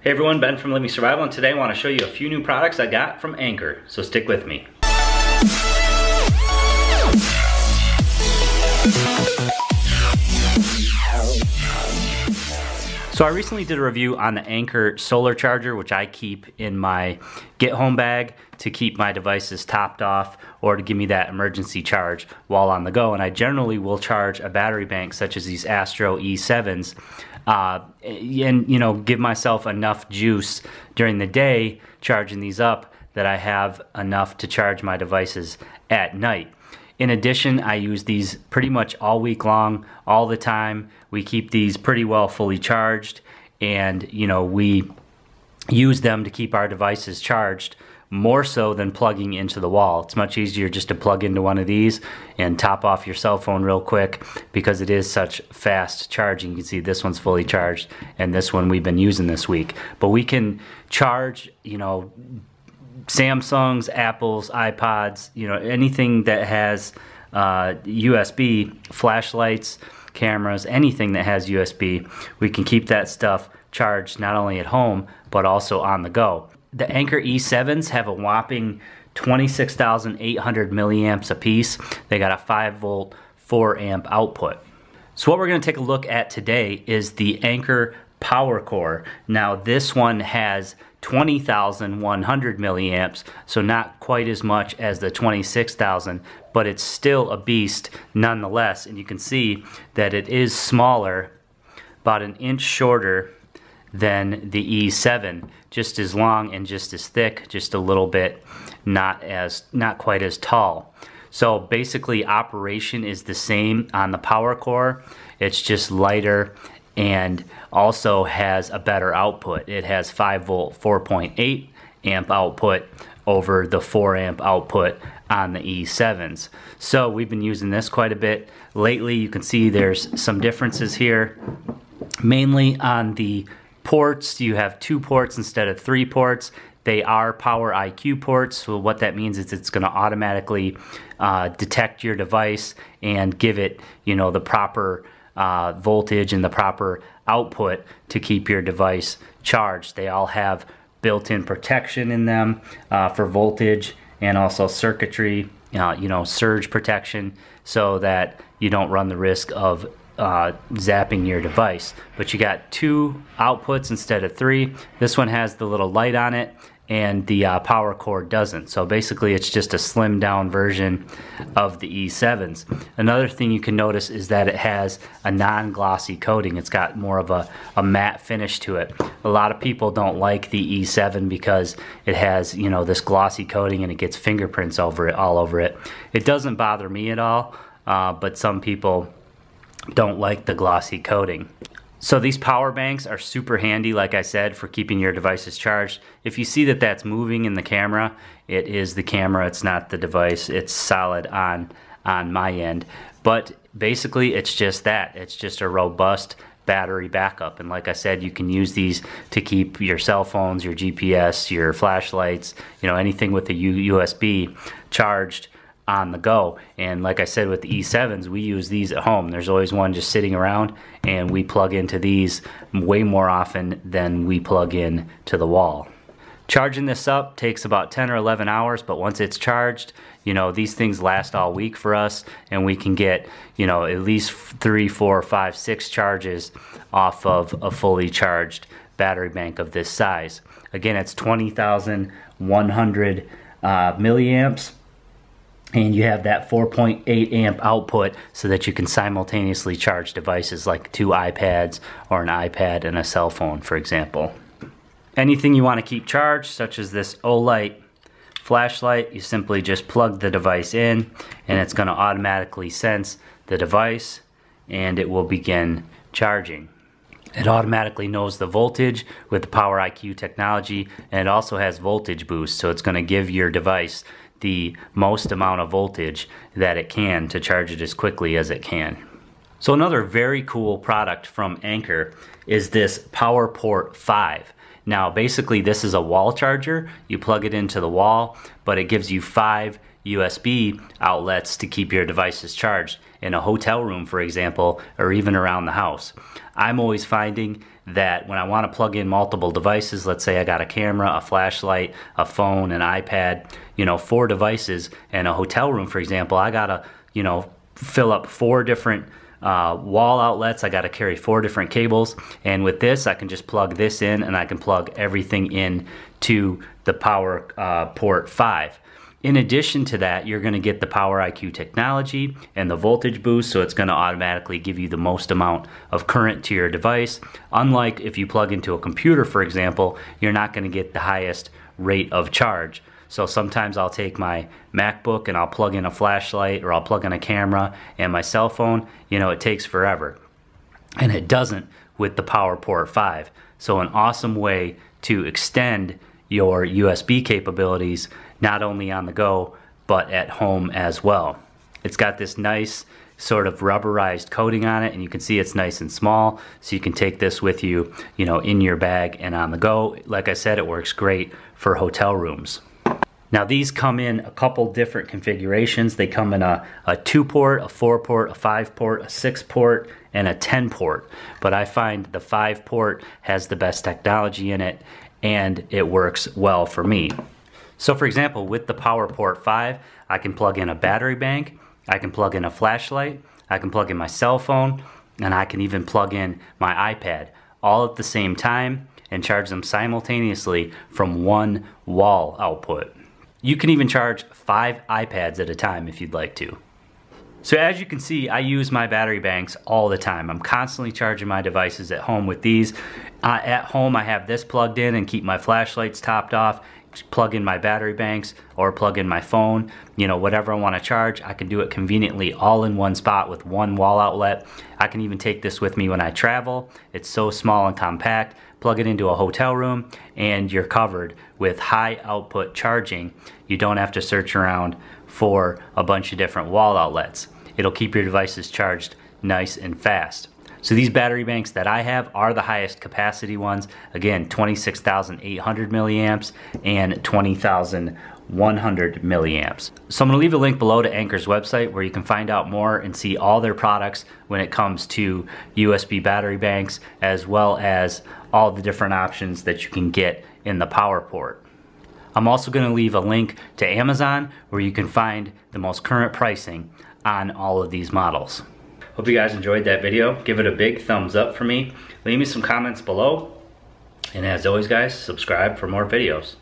Hey everyone, Ben from Living Survival, and today I want to show you a few new products I got from Anker, so stick with me. So I recently did a review on the Anker solar charger, which I keep in my get home bag to keep my devices topped off or to give me that emergency charge while on the go. And I generally will charge a battery bank such as these Astro E7s uh, and, you know, give myself enough juice during the day charging these up that I have enough to charge my devices at night. In addition, I use these pretty much all week long, all the time. We keep these pretty well fully charged and, you know, we use them to keep our devices charged more so than plugging into the wall. It's much easier just to plug into one of these and top off your cell phone real quick because it is such fast charging. You can see this one's fully charged and this one we've been using this week. But we can charge, you know, Samsungs, Apples, iPods, you know, anything that has uh, USB, flashlights, cameras, anything that has USB, we can keep that stuff charged not only at home, but also on the go. The Anker E7s have a whopping 26,800 milliamps apiece. They got a 5 volt, 4 amp output. So what we're going to take a look at today is the Anker Power Core. Now this one has 20,100 milliamps, so not quite as much as the 26,000, but it's still a beast nonetheless. And you can see that it is smaller, about an inch shorter than the E7, just as long and just as thick, just a little bit not as not quite as tall. So basically operation is the same on the power core. It's just lighter and also has a better output. It has 5 volt 4.8 amp output over the 4 amp output on the E7s. So we've been using this quite a bit. Lately you can see there's some differences here. Mainly on the ports, you have two ports instead of three ports. They are Power IQ ports, so what that means is it's going to automatically uh, detect your device and give it, you know, the proper uh, voltage and the proper output to keep your device charged. They all have built-in protection in them uh, for voltage and also circuitry, uh, you know, surge protection so that you don't run the risk of uh, zapping your device. But you got two outputs instead of three. This one has the little light on it and the uh, PowerCore doesn't. So basically it's just a slim down version of the E7s. Another thing you can notice is that it has a non-glossy coating. It's got more of a, a matte finish to it. A lot of people don't like the E7 because it has, you know, this glossy coating and it gets fingerprints over it, all over it. It doesn't bother me at all, uh, but some people don't like the glossy coating. So these power banks are super handy, like I said, for keeping your devices charged. If you see that that's moving in the camera, it is the camera, it's not the device. It's solid on, on my end. But basically, it's just that. It's just a robust battery backup. And like I said, you can use these to keep your cell phones, your GPS, your flashlights, you know, anything with a USB charged on the go. And like I said with the E7s, we use these at home. There's always one just sitting around and we plug into these way more often than we plug in to the wall. Charging this up takes about 10 or 11 hours, but once it's charged, you know, these things last all week for us and we can get, you know, at least three, four, five, six charges off of a fully charged battery bank of this size. Again, it's 20,100 uh, milliamps and you have that 4.8 amp output so that you can simultaneously charge devices like two iPads or an iPad and a cell phone, for example. Anything you want to keep charged, such as this Olight flashlight, you simply just plug the device in and it's going to automatically sense the device and it will begin charging. It automatically knows the voltage with the Power IQ technology and it also has voltage boost so it's going to give your device the most amount of voltage that it can to charge it as quickly as it can. So another very cool product from Anker is this PowerPort 5. Now basically this is a wall charger. You plug it into the wall, but it gives you five USB outlets to keep your devices charged. in a hotel room, for example, or even around the house. I'm always finding that when I want to plug in multiple devices, let's say I got a camera, a flashlight, a phone, an iPad, you know, four devices in a hotel room, for example, I got to, you know, fill up four different uh, wall outlets. I got to carry four different cables. And with this, I can just plug this in and I can plug everything in to the power uh, port 5. In addition to that, you're going to get the Power IQ technology and the voltage boost, so it's going to automatically give you the most amount of current to your device. Unlike if you plug into a computer, for example, you're not going to get the highest rate of charge. So sometimes I'll take my MacBook and I'll plug in a flashlight or I'll plug in a camera and my cell phone, you know, it takes forever. And it doesn't with the Power Port 5. So an awesome way to extend your USB capabilities not only on the go but at home as well. It's got this nice sort of rubberized coating on it and you can see it's nice and small so you can take this with you you know in your bag and on the go like I said it works great for hotel rooms now these come in a couple different configurations. They come in a, a two port a four port a five port a six port and a 10 port. But I find the five port has the best technology in it and it works well for me. So for example, with the PowerPort 5, I can plug in a battery bank, I can plug in a flashlight, I can plug in my cell phone, and I can even plug in my iPad all at the same time and charge them simultaneously from one wall output. You can even charge five iPads at a time if you'd like to. So as you can see, I use my battery banks all the time. I'm constantly charging my devices at home with these. Uh, at home, I have this plugged in and keep my flashlights topped off plug in my battery banks or plug in my phone, you know, whatever I want to charge, I can do it conveniently all in one spot with one wall outlet. I can even take this with me when I travel. It's so small and compact. Plug it into a hotel room and you're covered with high output charging. You don't have to search around for a bunch of different wall outlets. It'll keep your devices charged nice and fast. So these battery banks that I have are the highest capacity ones. Again, 26,800 milliamps and 20,100 milliamps. So I'm gonna leave a link below to Anker's website where you can find out more and see all their products when it comes to USB battery banks, as well as all the different options that you can get in the power port. I'm also gonna leave a link to Amazon where you can find the most current pricing on all of these models. Hope you guys enjoyed that video. Give it a big thumbs up for me. Leave me some comments below. And as always guys, subscribe for more videos.